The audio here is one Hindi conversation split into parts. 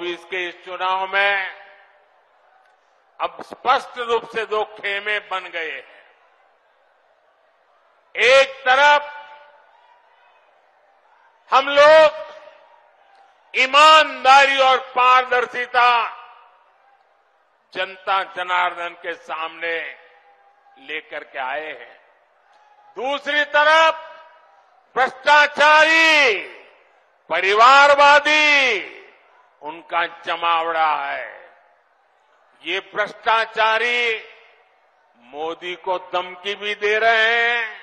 बीस के इस चुनाव में अब स्पष्ट रूप से दो खेमे बन गए हैं। एक तरफ़ हम लोग ईमानदारी और पारदर्शिता जनता जनार्दन के सामने लेकर के आए हैं। दूसरी तरफ़ भ्रष्टाचारी, परिवारवादी उनका जमावड़ा है। ये भ्रष्टाचारी मोदी को धमकी भी दे रहे हैं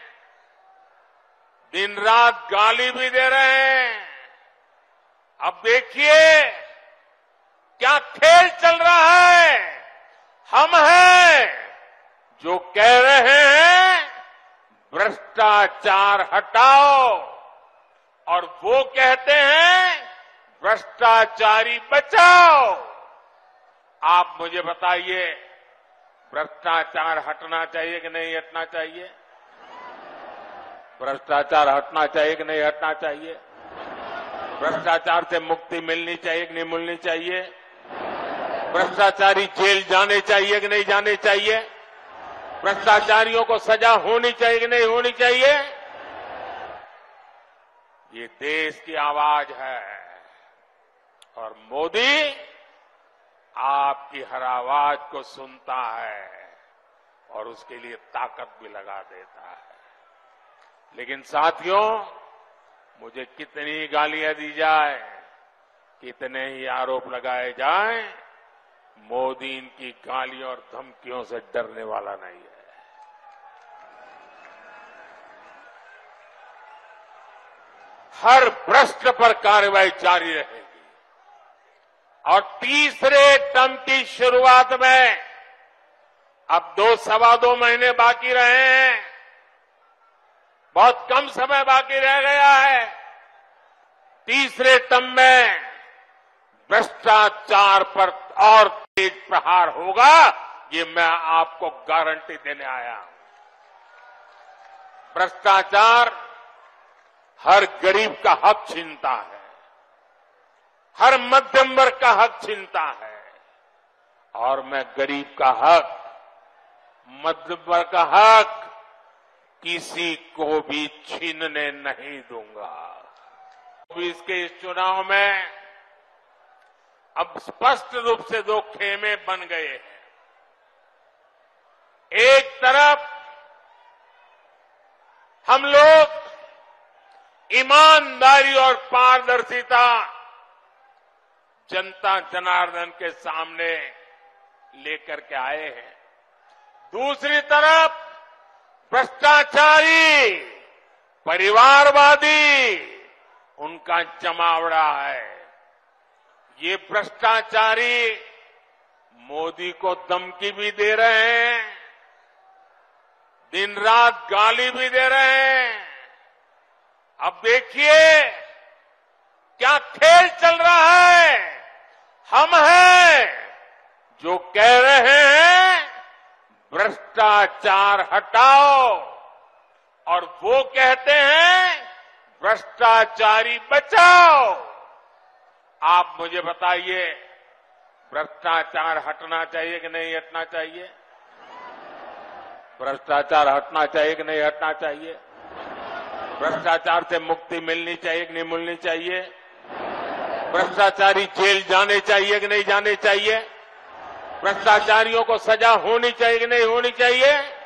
दिन रात गाली भी दे रहे हैं। अब देखिए, क्या खेल चल रहा है। हम हैं जो कह रहे हैं, भ्रष्टाचार हटाओ। और वो कहते हैं भ्रष्टाचारी बचाओ। आप मुझे बताइए, भ्रष्टाचार हटना चाहिए कि नहीं हटना चाहिए? भ्रष्टाचार हटना चाहिए कि नहीं हटना चाहिए? भ्रष्टाचार से मुक्ति मिलनी चाहिए कि नहीं मिलनी चाहिए? भ्रष्टाचारी जेल जाने चाहिए कि नहीं जाने चाहिए? भ्रष्टाचारियों को सजा होनी चाहिए कि नहीं होनी चाहिए? ये देश की आवाज़ है। और मोदी आपकी हर आवाज़ को सुनता है और उसके लिए ताकत भी लगा देता है। लेकिन साथियों, मुझे कितनी गालियाँ दी जाए, कितने ही आरोप लगाए जाए, मोदी इनकी गालियों और धमकियों से डरने वाला नहीं है। हर भ्रष्ट पर कार्रवाई जारी रहेगी और तीसरे टर्म की शुरुआत में अब दो सवा दो महीने बाकी रहे हैं। बहुत कम समय बाकी रह गया है। तीसरे टर्म में भ्रष्टाचार पर और तेज प्रहार होगा, ये मैं आपको गारंटी देने आया हूँ। भ्रष्टाचार हर गरीब का हक छीनता है। हर मध्यम वर्ग का हक छीनता है। और मैं गरीब का हक मध्यम वर्ग का हक किसी को भी छीनने नहीं दूँगा। इसके इस चुनाव में अब स्पष्ट रूप से दो खेमे बन गए हैं। एक तरफ़ हम लोग ईमानदारी और पारदर्शिता जनता जनार्दन के सामने लेकर के आए हैं। दूसरी तरफ़, भ्रष्टाचारी, परिवारवादी, उनका जमावड़ा है। ये भ्रष्टाचारी मोदी को धमकी भी दे रहे हैं दिन रात गाली भी दे रहे हैं। अब देखिए, क्या खेल चल रहा है। हम हैं जो कह रहे हैं, भ्रष्टाचार हटाओ। और वो कहते हैं, भ्रष्टाचारी बचाओ। आप मुझे बताइए, भ्रष्टाचार हटना चाहिए कि नहीं हटना चाहिए? भ्रष्टाचार हटना चाहिए कि नहीं हटना चाहिए? भ्रष्टाचार से मुक्ति मिलनी चाहिए कि नहीं मिलनी चाहिए? भ्रष्टाचारी जेल जाने चाहिए कि नहीं जाने चाहिए? भ्रष्टाचारियों को सजा होनी चाहिए कि नहीं होनी चाहिए?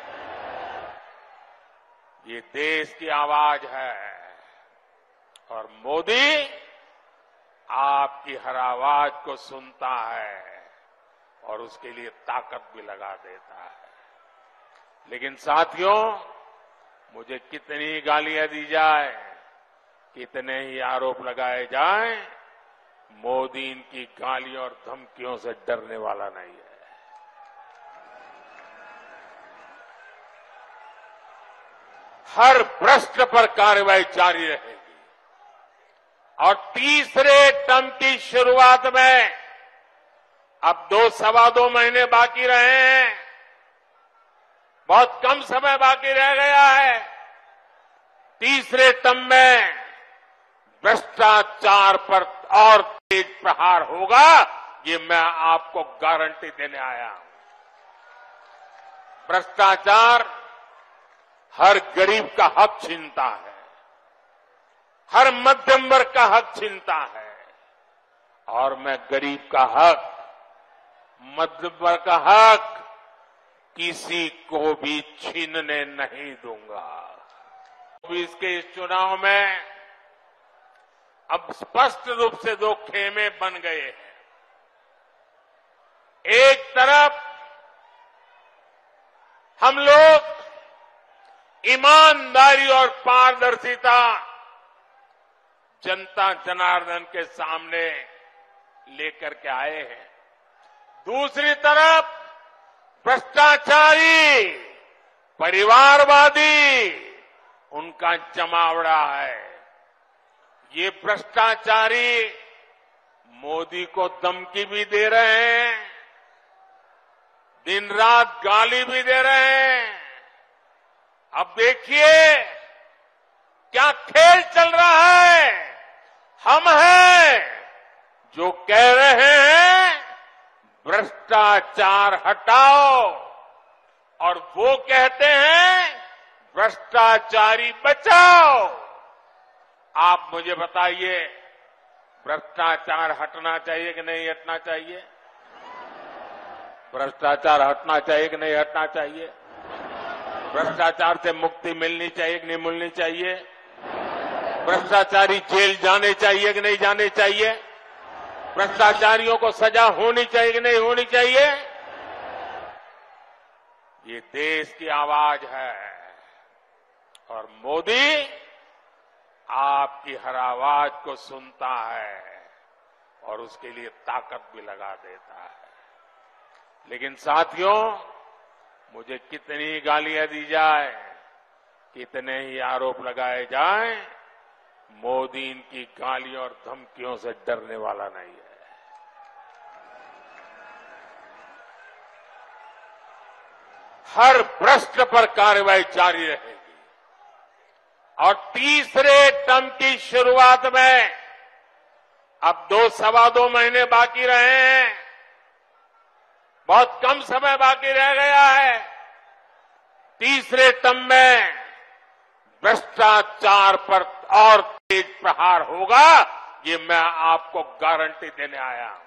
ये देश की आवाज़ है। और मोदी आपकी हर आवाज़ को सुनता है और उसके लिए ताकत भी लगा देता है। लेकिन साथियों, मुझे कितनी गालियाँ दी जाए, कितने ही आरोप लगाए जाए मोदी इनकी गालियों और धमकियों से डरने वाला नहीं है। हर भ्रष्ट पर कार्रवाई जारी रहेगी। और तीसरे टर्म की शुरुआत में अब दो सवा दो महीने बाकी रहे हैं। बहुत कम समय बाकी रह गया है। तीसरे टर्म में भ्रष्टाचार पर और तेज प्रहार होगा, ये मैं आपको गारंटी देने आया हूँ। भ्रष्टाचार हर गरीब का हक छीनता है, हर मध्यम वर्ग का हक छीनता है, और मैं गरीब का हक मध्यम वर्ग का हक किसी को भी छीनने नहीं दूँगा। इसके इस चुनाव में अब स्पष्ट रूप से दो खेमे बन गए हैं। एक तरफ़ हम लोग ईमानदारी और पारदर्शिता जनता जनार्दन के सामने लेकर के आए हैं। दूसरी तरफ़ भ्रष्टाचारी, परिवारवादी, उनका जमावड़ा है। ये भ्रष्टाचारी मोदी को धमकी भी दे रहे हैं दिन रात गाली भी दे रहे हैं। अब देखिए, क्या खेल चल रहा है। हम हैं जो कह रहे हैं, भ्रष्टाचार हटाओ। और वो कहते हैं, भ्रष्टाचारी बचाओ। आप मुझे बताइए, भ्रष्टाचार हटना चाहिए कि नहीं हटना चाहिए? भ्रष्टाचार हटना चाहिए कि नहीं हटना चाहिए? भ्रष्टाचार से मुक्ति मिलनी चाहिए कि नहीं मिलनी चाहिए? भ्रष्टाचारी जेल जाने चाहिए कि नहीं जाने चाहिए? भ्रष्टाचारियों को सजा होनी चाहिए कि नहीं होनी चाहिए? ये देश की आवाज़ है। और मोदी आपकी हर आवाज़ को सुनता है और उसके लिए ताकत भी लगा देता है। लेकिन साथियों, मुझे कितनी गालियाँ दी जाए, कितने ही आरोप लगाए जाए, मोदी इनकी गालियों और धमकियों से डरने वाला नहीं है। हर भ्रष्ट पर कार्रवाई जारी रहेगी और तीसरे टर्म की शुरुआत में अब दो सवा दो महीने बाकी रहे हैं। बहुत कम समय बाकी रह गया है। तीसरे टर्म में भ्रष्टाचार पर और तेज प्रहार होगा, ये मैं आपको गारंटी देने आया हूँ।